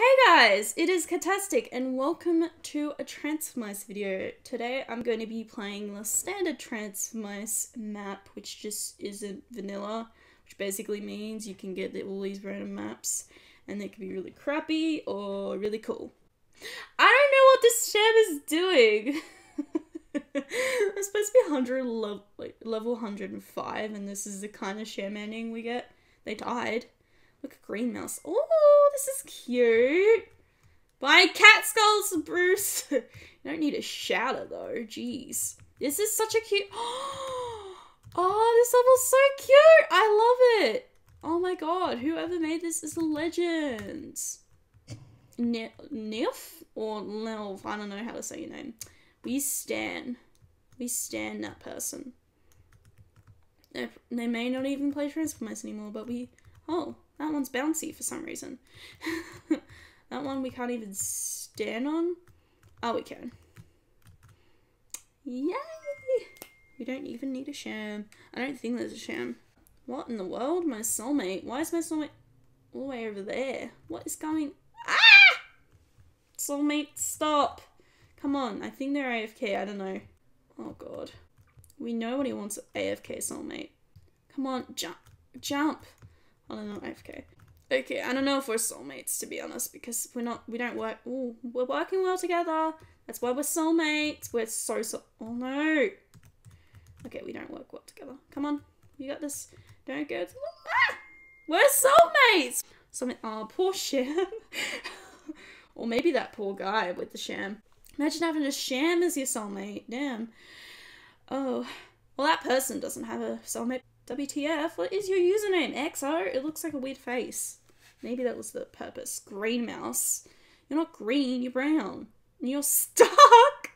Hey guys, it is Catastic and welcome to a Transformice video. Today I'm going to be playing the standard Transformice map, which just isn't vanilla, which basically means you can get all these random maps and they can be really crappy or really cool. I don't know what this sham is doing. I'm supposed to be 100 level, like, level 105 and this is the kind of sham ending we get. They died. Look at Green Mouse. Oh, this is cute. Buy cat skulls, Bruce. you don't need a shatter though. Jeez. This is such a cute. Oh, this level's so cute. I love it. Oh my god, whoever made this is a legend. Nif or Nelv, I don't know how to say your name. We stand. We stand that person. They, may not even play Transformice anymore, but we. Oh, that one's bouncy for some reason. that one we can't even stand on. Oh, we can. Yay! We don't even need a sham. I don't think there's a sham. What in the world? My soulmate. Why is my soulmate all the way over there? What is going... Ah! Soulmate, stop! Come on, I think they're AFK. I don't know. Oh, God. We know what he wants AFK soulmate. Come on, jump. Jump. Don't know, AFK. Okay, I don't know if we're soulmates to be honest, because we're not. We don't work. Ooh, we're working well together. That's why we're soulmates. We're so so. Oh no. Okay, we don't work well together. Come on, you got this. Don't go. To, ah! We're soulmates. Something. Oh, poor sham. or maybe that poor guy with the sham. Imagine having a sham as your soulmate. Damn. Oh. Well, that person doesn't have a soulmate. WTF, what is your username? XO? It looks like a weird face. Maybe that was the purpose. Green mouse. You're not green, you're brown. And you're stuck!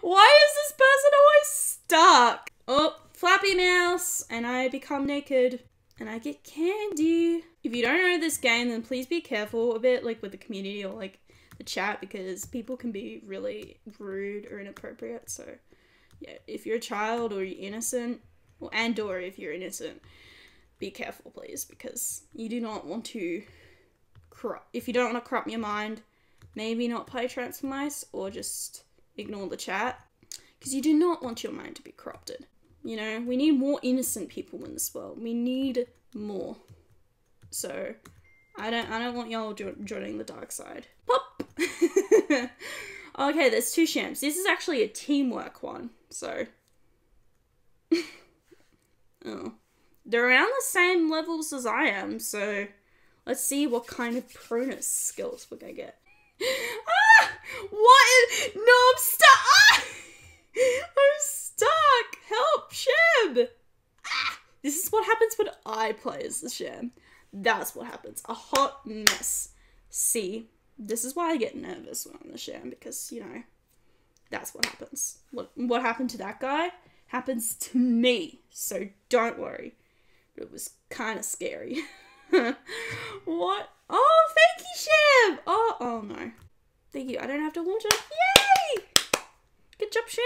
Why is this person always stuck? Oh, flappy mouse, and I become naked. And I get candy. If you don't know this game, then please be careful a bit, like with the community or like the chat, because people can be really rude or inappropriate. So, yeah, if you're a child or you're innocent, and or if you're innocent, be careful, please, because you do not want to corrupt. If you don't want to corrupt your mind, maybe not play Transformice or just ignore the chat, because you do not want your mind to be corrupted. You know, we need more innocent people in this world. We need more. So, I don't, I don't want y'all jo- joining the dark side. Pop. okay, there's two shams. This is actually a teamwork one. So, Oh. They're around the same levels as I am, so let's see what kind of pronus skills we're gonna get. ah! What is- No, I'm stuck! Ah! I'm stuck! Help, Sham! Ah! This is what happens when I play as the Sham. That's what happens. A hot mess. See, this is why I get nervous when I'm the Sham, because, you know, that's what happens. What, what happened to that guy? Happens to me, so don't worry. But it was kind of scary. what? Oh, thank you, Sham! Oh, oh no. Thank you. I don't have to launch it. Yay! Good job, Sham.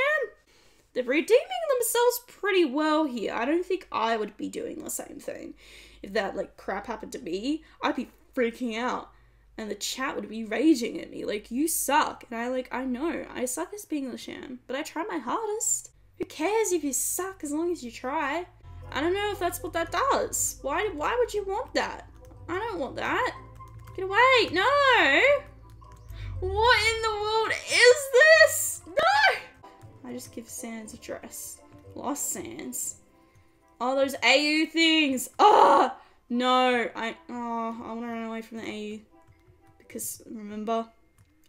They're redeeming themselves pretty well here. I don't think I would be doing the same thing. If that, like, crap happened to me, I'd be freaking out. And the chat would be raging at me, like, you suck. And I, like, I know, I suck as being the sham, but I try my hardest. Who cares if you suck as long as you try? I don't know if that's what that does. Why why would you want that? I don't want that. Get away. No. What in the world is this? No. I just give Sans a dress. Lost Sans. Oh, those AU things. Oh, no. I, oh, I want to run away from the AU. Because, remember?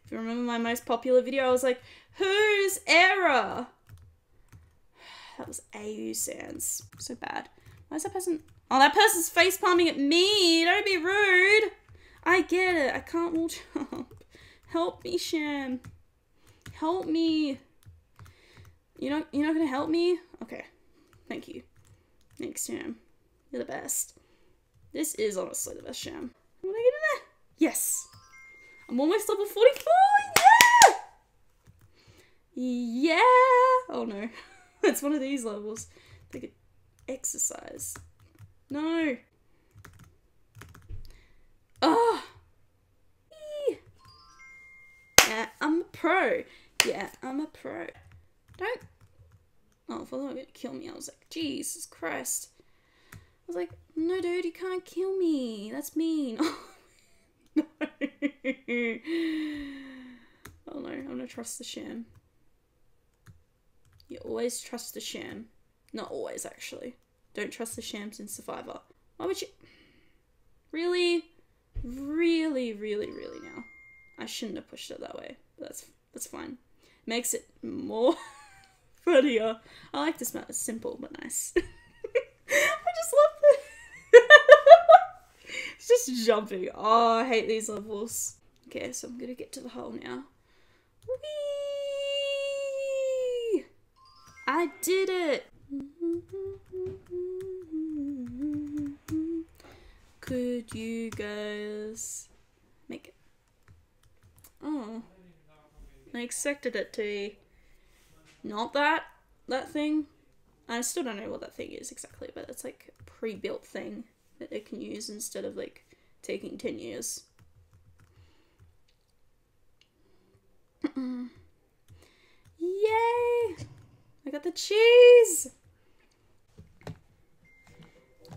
If you remember my most popular video, I was like, whose error? That was AU Sans. So bad. Why is that person... Oh, that person's face palming at me! Don't be rude! I get it. I can't wall jump. Help me, Sham. Help me. You know, you're not gonna help me? Okay. Thank you. Thanks, Sham. You're the best. This is honestly the best Sham. Am I get in there? Yes! I'm almost level 44! Yeah! Yeah! Oh no. it's one of these levels. They could exercise. No. Ah. a pro. Yeah, I'm a pro. Don't. Oh, I thought gonna kill me. I was like, Jesus Christ. I was like, no, dude, you can't kill me. That's mean. no. Oh no, I'm gonna trust the sham. You always trust the sham. Not always, actually. Don't trust the shams in Survivor. Why would you? Really? Really, really, really now. I shouldn't have pushed it that way. But that's that's fine. Makes it more funnier. I like this map. It's simple but nice. I just love it. it's just jumping. Oh, I hate these levels. Okay, so I'm gonna get to the hole now. Whee! I did it! Could you guys make it? Oh. I expected it to be not that that thing. I still don't know what that thing is exactly, but it's like a pre-built thing that it can use instead of like taking 10 years. Yay! Got the cheese!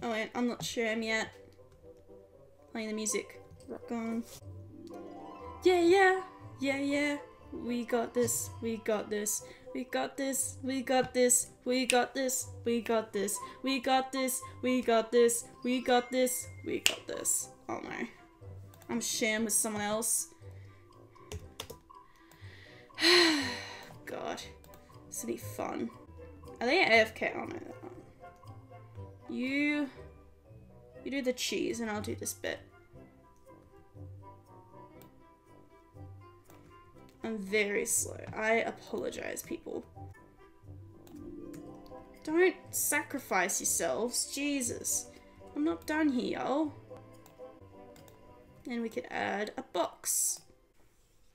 Oh wait, I'm not sure I'm yet. Playing the music. Rock on. Yeah, yeah, yeah, yeah. We got this, we got this, we got this, we got this, we got this, we got this, we got this, we got this, we got this, we got this. Oh no. I'm sharing with someone else. Be fun. Are they AFK? Oh no. You... You do the cheese and I'll do this bit. I'm very slow. I apologize, people. Don't sacrifice yourselves. Jesus. I'm not done here, y'all. And we could add a box.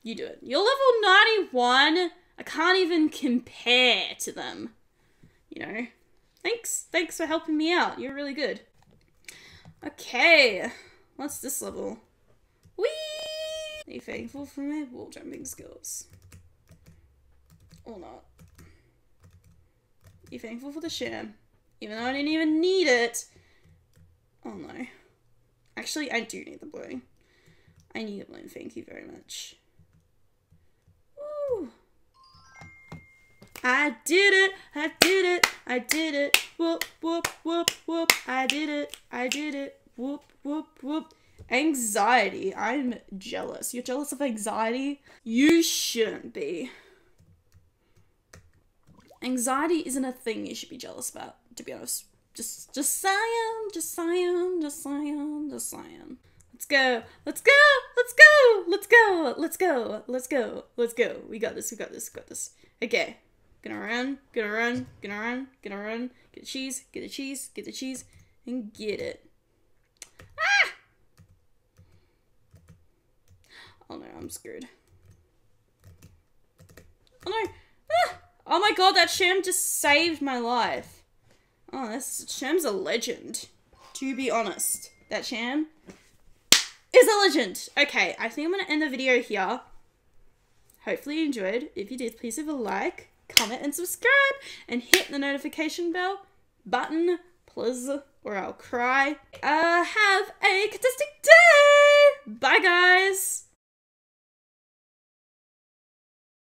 You do it. You're level 91. I can't even compare to them. You know. Thanks. Thanks for helping me out. You're really good. Okay. What's this level? Whee! You thankful for my wall jumping skills? Or not? You thankful for the sham? Even though I didn't even need it. Oh no. Actually, I do need the balloon. I need the balloon, thank you very much. I did it, I did it, I did it. Whoop, whoop, whoop, whoop. I did it, I did it. Whoop, whoop, whoop. Anxiety. I'm jealous. You're jealous of anxiety? You shouldn't be. Anxiety isn't a thing you should be jealous about, to be honest. Just, just saying, just saying, just saying, just saying. Let's go, let's go, let's go, let's go, let's go, let's go, let's go. We got this, we got this, we got this. Okay, gonna run, gonna run, gonna run, gonna run. Get the cheese, get the cheese, get the cheese, and get it. Ah! Oh no, I'm screwed. Oh no! Ah! Oh my god, that sham just saved my life. Oh, this Sham's a legend. To be honest, that Sham is a legend. Okay, I think I'm gonna end the video here. Hopefully you enjoyed. If you did, please leave a like, comment, and subscribe, and hit the notification bell button, please, or I'll cry. Uh, have a catastic day! Bye, guys!